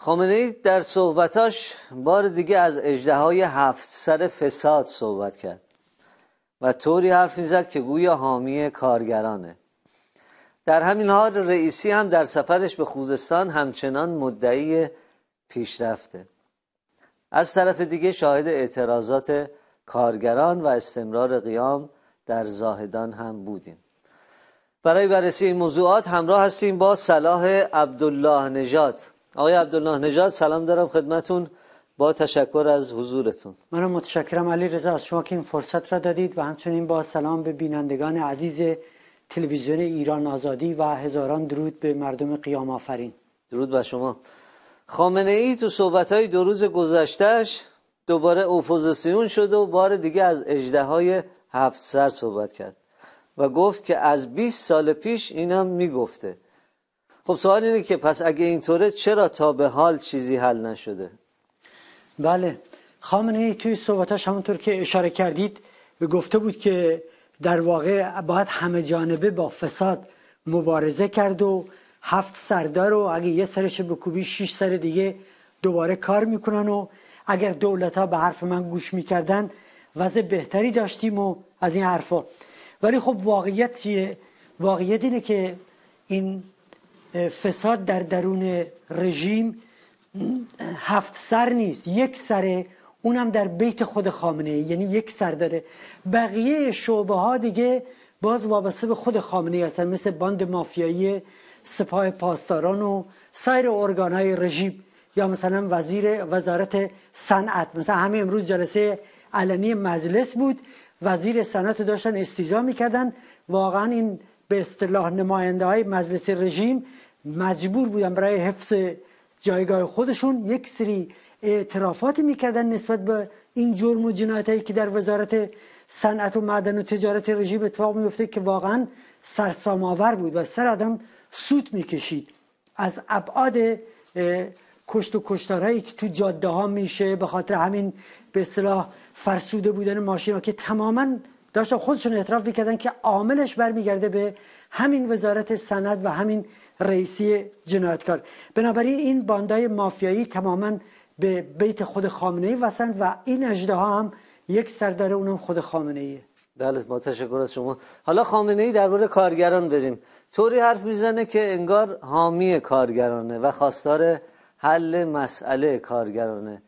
خامنه در صحبتاش بار دیگه از اجده های هفت سر فساد صحبت کرد و طوری حرف می‌زد که گویا حامی کارگرانه. در همین حال رئیسی هم در سفرش به خوزستان همچنان مدعی پیشرفته. از طرف دیگه شاهد اعتراضات کارگران و استمرار قیام در زاهدان هم بودیم. برای بررسی این موضوعات همراه هستیم با صلاح عبدالله نجات آقای عبدالله نجات سلام دارم خدمتون. با تشکر از حضورتون. منم متشکرم علی رضا از شما که این فرصت را دادید و همچنین با سلام به بینندگان عزیز تلویزیون ایران آزادی و هزاران درود به مردم قیام آفرین. درود به شما. خامنه ای تو صحبت های دو روز گذشتهش دوباره اپوزیسیون شد و بار دیگه از اجده های هفت سر صحبت کرد و گفت که از 20 سال پیش اینم می‌گفته. خب سوال اینه که پس اگه اینطوره چرا تا به حال چیزی حل نشده بله خامنه ای توی صحبتاش همونطور که اشاره کردید گفته بود که در واقع باید همه جانبه با فساد مبارزه کرد و هفت سردار و اگه یه سرش بکوبی شش سر دیگه دوباره کار می‌کنن و اگر دولت ها به حرف من گوش می‌کردن وضع بهتری داشتیم و از این حرفا ولی خب واقعیت چیه؟ واقعیت اینه که این فساد در درون رژیم هفت سر نیست یک سره اونم در بیت خود خامنه یعنی یک سر داره. بقیه شعبه ها دیگه باز وابسته به خود خامنه هستن مثل باند مافیایی سپاه پاسداران و سایر ارگان های رژیم. یا مثلا وزیر وزارت صنعت. مثلا همه امروز جلسه علنی مجلس بود. وزیر صنعت داشتن استیزا می‌کردن. واقعا این به اصطلاح نماینده های مجلس رژیم مجبور بودن برای حفظ جایگاه خودشون یک سری اعترافاتی می‌کردن نسبت به این جرم و جنایت که در وزارت صنعت و معدن و تجارت رژیم اتفاق میفته که واقعا سرسام آور بود و سر آدم سوت می‌کشید. از ابعاد کشت و کشتارهایی که تو جاده ها میشه به خاطر همین به اصطلاح فرسوده بودن ماشین ها که تماما داشتن خودشون اعتراف می‌کردن که عاملش برمیگرده به همین وزارت سند و همین رئیسی جنایتکار. بنابراین این باندای مافیایی تماما به بیت خود خامنه ای وسند و این اجده ها هم یک سردار اونم خود خامنه ایه بله ما تشکر از شما. حالا خامنه ای درباره کارگران بریم. طوری حرف می‌زنه که انگار حامی کارگرانه و خواستار حل مسئله کارگرانه.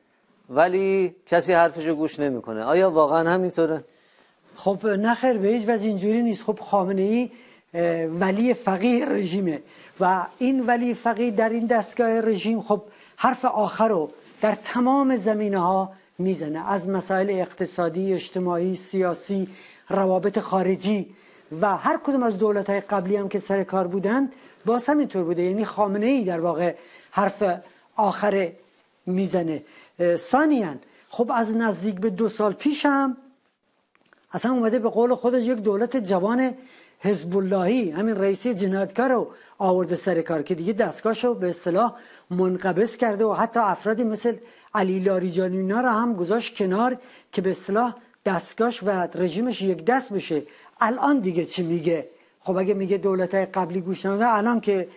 ولی کسی حرفشو گوش نمی‌کنه. آیا واقعا همینطوره؟ خب نخیر به هیچ وجه اینجوری نیست. خب خامنه ای ولی فقیه رژیمه. و این ولی فقیه در این دستگاه رژیم خب حرف آخر رو در تمام زمینه ها می‌زنه. از مسائل اقتصادی اجتماعی سیاسی روابط خارجی و هر کدوم از دولت های قبلی هم که سر کار بودند باز همینطور بوده. یعنی خامنه ای در واقع حرف آخر می‌زنه. ثانیا خب از نزدیک به دو سال پیش هم اصلا اومده به قول خودش یک دولت جوان حزب اللهی همین رئیسی جنایتکار رو آورده سر کار که دیگه دستگاهشو به اصطلاح منقبض کرده و حتی افرادی مثل علی لاریجانی اینا رو هم گذاشت کنار که به اصطلاح دستگاهش و رژیمش یک دست بشه. الان دیگه چی میگه؟ خب اگه میگه دولت های قبلی گوش نمیده الان که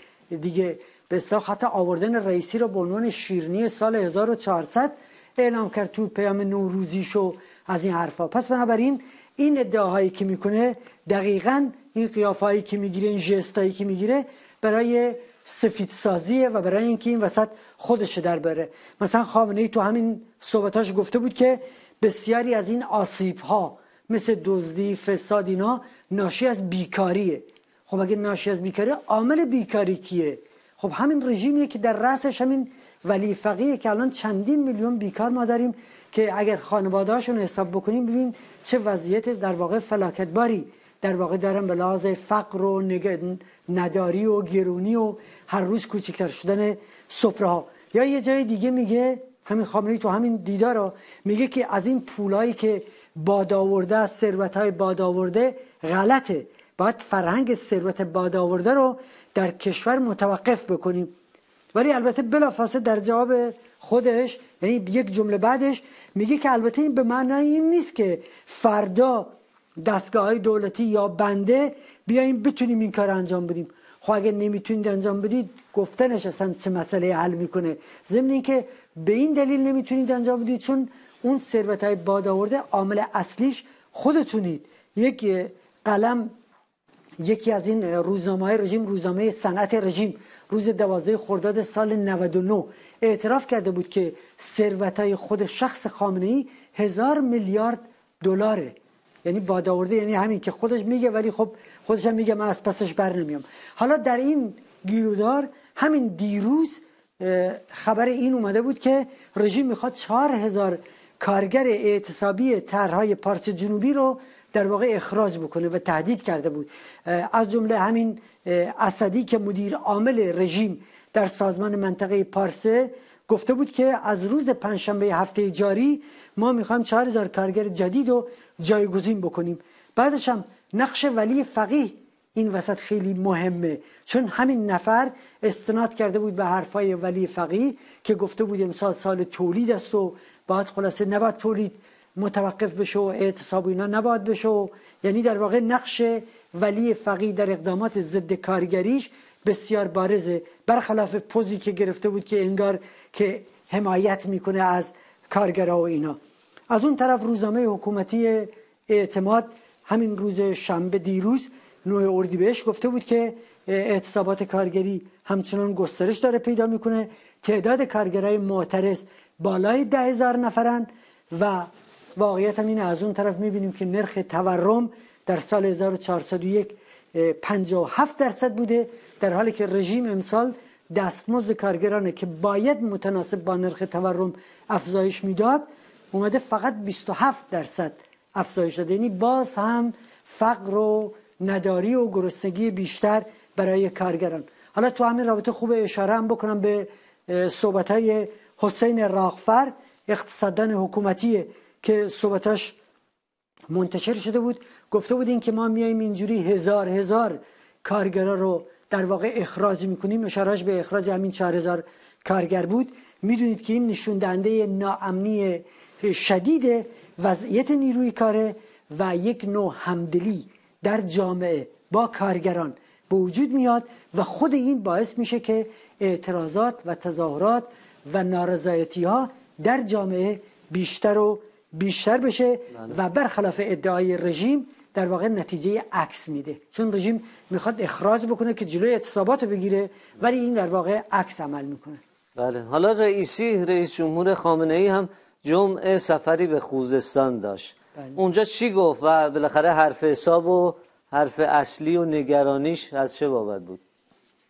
دیگه به اصطلاح حتی آوردن رئیسی رو به عنوان شیرنی سال 1400 اعلام کرد تو پیام نوروزیشو از این حرفا. پس بنابراین این ادعاهایی که می‌کنه دقیقا این قیافایی که می‌گیره این جستایی که می‌گیره برای سفید سازیه و برای اینکه این وسط خودش در بره. مثلا خامنه ای تو همین صحبتاش گفته بود که بسیاری از این آسیب ها مثل دزدی فساد اینا ناشی از بیکاریه. خب اگه ناشی از بیکاری عامل بیکاری کیه؟ خب همین رژیمیه که در رأسش همین ولی فقیه که الان چندین میلیون بیکار ما داریم که اگر خانوادهاشون حساب بکنیم ببین چه وضعیت در واقع فلاکتباری. در واقع دارن به لحاظ فقر و نداری و گرونی و هر روز کوچکتر شدن سفره ها یا یه جای دیگه میگه همین خامنه‌ای تو همین دیدار میگه که از این پولایی که باد آورده از ثروت های باد آورده غلطه. باید فرهنگ ثروت باد آورده رو در کشور متوقف بکنیم. ولی البته بلافاصله در جواب خودش یعنی یک جمله بعدش میگه که البته این به معنای این نیست که فردا دستگاه های دولتی یا بنده بیایم بتونیم این کار انجام بدیم. خب اگه نمی‌تونید انجام بدید گفتنش اصلا چه مسئله حل می‌کنه؟ ضمن اینکه به این دلیل نمی‌تونید انجام بدید چون اون ثروت های باد آورده عامل اصلیش خودتونید. یک قلم یکی از این روزنامه های رژیم روزنامه صنعت رژیم. روز دوازده خرداد سال 99 اعتراف کرده بود که ثروت های خود شخص خامنه ای هزار میلیارد دلاره. یعنی باد آورده یعنی همین که خودش میگه ولی خب خودش هم میگه من از پسش بر نمیام. حالا در این گیرودار همین دیروز خبر این اومده بود که رژیم می‌خواد چهار هزار کارگر اعتصابی طرحهای پارس جنوبی رو در واقع اخراج بکنه و تهدید کرده بود. از جمله همین اسدی که مدیر عامل رژیم در سازمان منطقه پارسه گفته بود که از روز پنجشنبه هفته جاری ما می‌خوایم چهار هزار کارگر جدید رو جایگزین بکنیم. بعدش هم نقش ولی فقیه این وسط خیلی مهمه. چون همین نفر استناد کرده بود به حرفای ولی فقیه که گفته بود امسال سال تولید است و بعد خلاصه نباید تولید. متوقف بشه و اعتصاب اینا نباید بشه یعنی در واقع نقش ولی فقیه در اقدامات ضد کارگریش بسیار بارزه. برخلاف پوزی که گرفته بود که انگار که حمایت می‌کنه از کارگرها و اینا. از اون طرف روزنامه حکومتی اعتماد همین روز شنبه دیروز نوع اردیبهشت گفته بود که اعتصابات کارگری همچنان گسترش داره پیدا می‌کنه. تعداد کارگرای معترض بالای ده هزار نفرن و واقعیت هم اینه از اون طرف می‌بینیم که نرخ تورم در سال 1401 57 درصد بوده در حالی که رژیم امسال دستمزد کارگرانه که باید متناسب با نرخ تورم افزایش می‌داد اومده فقط 27 درصد افزایش داده. یعنی باز هم فقر و نداری و گرسنگی بیشتر برای کارگران. حالا تو همین رابطه خوب اشاره هم بکنم به صحبت های حسین راغفر اقتصاددان حکومتی که صحبتش منتشر شده بود گفته بود این که ما میایم اینجوری هزار هزار کارگرا رو در واقع اخراج می‌کنیم. اشارهش به اخراج همین چهار هزار کارگر بود. می‌دونید که این نشون دهنده ناامنی شدید وضعیت نیروی کاره و یک نوع همدلی در جامعه با کارگران به وجود میاد و خود این باعث میشه که اعتراضات و تظاهرات و نارضایتی ها در جامعه بیشتر و بیشتر بشه. و برخلاف ادعای رژیم در واقع نتیجه عکس میده. چون رژیم می‌خواد اخراج بکنه که جلوی اعتصابات بگیره ولی این در واقع عکس عمل می‌کنه. بله. حالا رئیسی رئیس جمهور خامنه ای هم جمعه سفری به خوزستان داشت. بله. اونجا چی گفت؟ و بالاخره حرف حساب و حرف اصلی و نگرانیش از چه بابت بود؟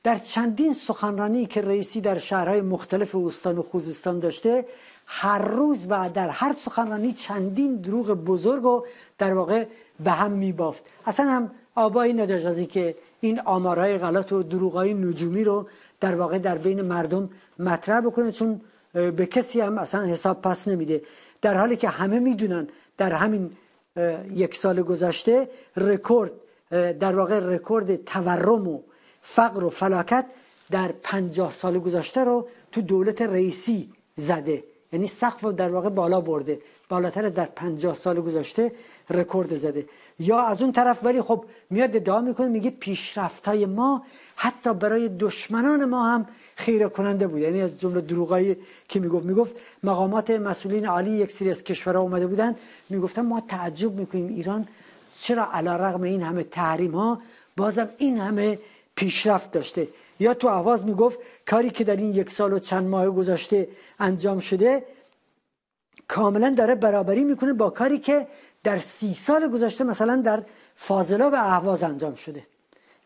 در چندین سخنرانی که رئیسی در شهرهای مختلف استان و خوزستان داشته هر روز و در هر سخنرانی چندین دروغ بزرگ و در واقع به هم میبافت. اصلا هم آبایی نداشت از که این آمارهای غلط و دروغهای نجومی رو در واقع در بین مردم مطرح بکنه چون به کسی هم اصلا حساب پس نمیده. در حالی که همه می‌دونن در همین یک سال گذشته رکورد در واقع رکورد تورم و فقر و فلاکت در پنجاه سال گذشته رو تو دولت رئیسی زده. یعنی سقف در واقع بالا برده. بالاتر در پنجاه سال گذشته رکورد زده. یا از اون طرف ولی خب میاد ادعا می‌کنه میگه پیشرفت های ما حتی برای دشمنان ما هم خیره کننده بود. یعنی از جمله دروغایی که می‌گفت می‌گفت مقامات مسئولین عالی یک سری از کشورها اومده بودن می‌گفتن ما تعجب می‌کنیم ایران چرا علا رغم این همه تحریم ها؟ بازم این همه پیشرفت داشته. یا تو آواز می‌گفت کاری که در این یک سال و چند ماه گذشته انجام شده کاملا داره برابری می‌کنه با کاری که در سی سال گذشته مثلا در فاضلا و اهواز انجام شده.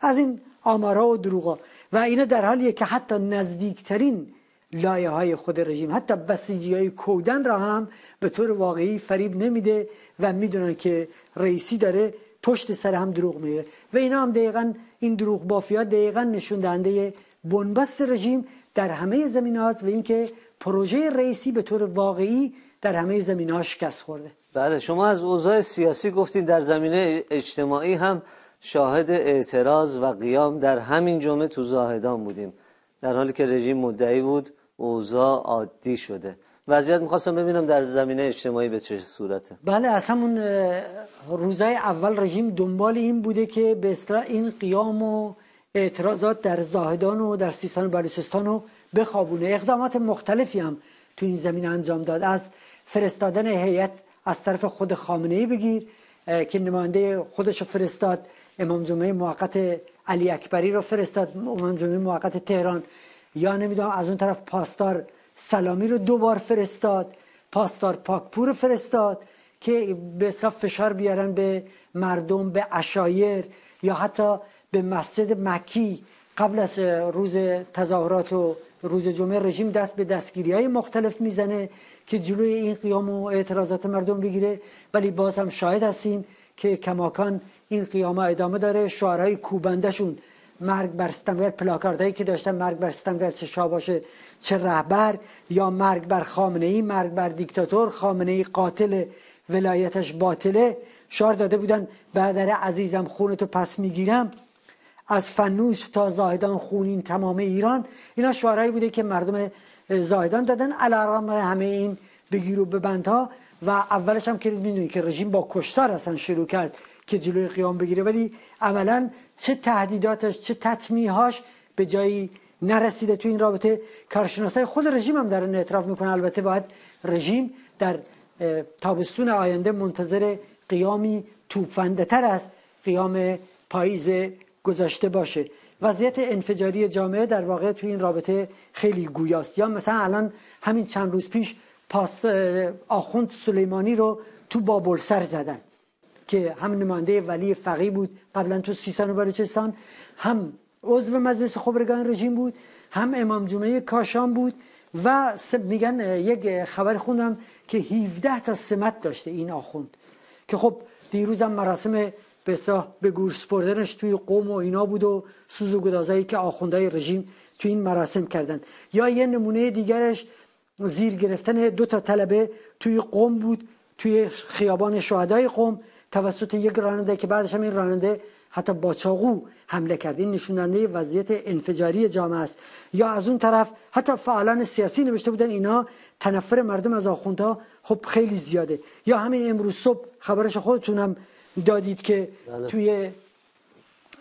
از این آمارها و دروغا. و اینا در حالیه که حتی نزدیکترین لایه های خود رژیم حتی بسیجی های کودن را هم به طور واقعی فریب نمیده و می‌دونن که رئیسی داره پشت سر هم دروغ میگه. و اینا هم دقیقا این دروغ بافی ها دقیقا نشون دهنده بنبست رژیم در همه زمین و اینکه پروژه رئیسی به طور واقعی در همه زمین ها شکست خورده. بله شما از اوضاع سیاسی گفتین در زمینه اجتماعی هم شاهد اعتراض و قیام در همین جمعه تو زاهدان بودیم. در حالی که رژیم مدعی بود اوضاع عادی شده. وضعیت می‌خواستم ببینم در زمینه اجتماعی به چه صورته. بله از همون روزای اول رژیم دنبال این بوده که به اصطلاح این قیام و اعتراضات در زاهدان و در سیستان و بلوچستان رو بخوابونه. اقدامات مختلفی هم تو این زمین انجام داد. از فرستادن هیئت از طرف خود خامنه ای بگیر که نماینده خودش فرستاد. امام جمعه موقت علی اکبری رو فرستاد. امام جمعه موقت تهران. یا نمی‌دونم از اون طرف پاسدار سلامی رو دوبار فرستاد پاسدار پاکپور فرستاد که به فشار بیارن به مردم به اشایر یا حتی به مسجد مکی. قبل از روز تظاهرات و روز جمعه رژیم دست به دستگیری های مختلف می‌زنه که جلوی این قیام و اعتراضات مردم بگیره. ولی باز هم شاهد هستیم که کماکان این قیام ادامه داره. شعارهای کوبندشون مرگ بر ستمگر پلاکاردهایی که داشتن مرگ بر ستمگر چه شاباشه چه رهبر یا مرگ بر خامنه ای مرگ بر دیکتاتور خامنه ای قاتل ولایتش باطله. شعار داده بودن بعدر عزیزم خونتو پس می‌گیرم. از فنوس تا زاهدان خونین تمام ایران. اینا شعارهایی بوده که مردم زاهدان دادن علارم همه این بگیر و ببندها. و اولش هم که می‌دونید که رژیم با کشتار اصلا شروع کرد. که جلوی قیام بگیره. ولی عملا چه تهدیداتش چه تطمیهاش به جایی نرسیده تو این رابطه کارشناسای خود رژیم هم دارن اعتراف می‌کنه البته باید رژیم در تابستون آینده منتظر قیامی توفنده تر است قیام پاییز گذاشته باشه. وضعیت انفجاری جامعه در واقع توی این رابطه خیلی گویاست. یا مثلا الان همین چند روز پیش پاست آخوند سلیمانی رو تو بابلسر زدن. که هم نماینده ولی فقی بود قبلا تو سیستان و بلوچستان هم عضو مجلس خبرگان رژیم بود هم امام جمعه کاشان بود و میگن یک خبر خوندم که 17 تا سمت داشته این آخوند. که خب دیروز هم مراسم به به گورس سپردنش توی قوم و اینا بود و سوز و گدازایی که آخوندهای رژیم توی این مراسم کردن. یا یه نمونه دیگرش زیر گرفتن دو تا طلبه توی قوم بود توی خیابان شهدای قوم. توسط یک راننده که بعدش هم این راننده حتی با چاقو حمله کرد. این نشوننده وضعیت انفجاری جامعه است. یا از اون طرف حتی فعالان سیاسی نوشته بودن اینا تنفر مردم از آخوندها خب خیلی زیاده. یا همین امروز صبح خبرش خودتونم دادید که بله. توی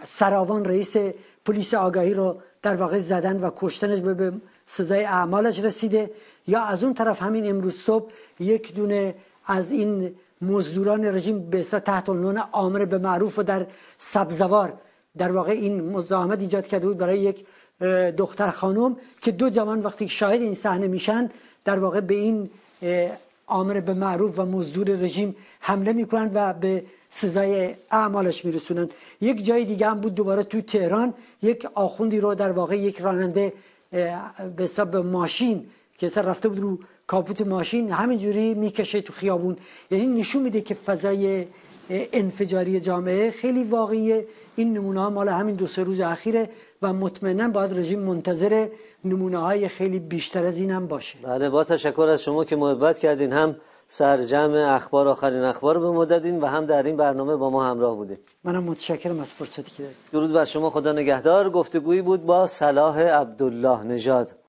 سراوان رئیس پلیس آگاهی رو در واقع زدن و کشتنش به سزای اعمالش رسیده. یا از اون طرف همین امروز صبح یک دونه از این مزدوران رژیم به تحت عنوان آمر به معروف و در سبزوار. در واقع این مزاحمت ایجاد کرده بود برای یک دختر خانم که دو جوان وقتی شاهد این صحنه میشن در واقع به این آمر به معروف و مزدور رژیم حمله می‌کنند و به سزای اعمالش میرسونن. یک جای دیگه هم بود دوباره تو تهران. یک آخوندی رو در واقع یک راننده به حساب ماشین که سر رفته بود رو کاپوت ماشین همینجوری می‌کشه تو خیابون. یعنی نشون میده که فضای انفجاری جامعه خیلی واقعیه. این نمونه ها مال همین دو سه روز اخیره و مطمئنا باید رژیم منتظر نمونه های خیلی بیشتر از این هم باشه. بله با تشکر از شما که محبت کردین. هم سرجم اخبار آخرین اخبار به مددین و هم در این برنامه با ما همراه بودید منم متشکرم از فرصتی که درود بر شما خدا نگهدار. گفتگویی بود با صلاح عبدالله نژاد.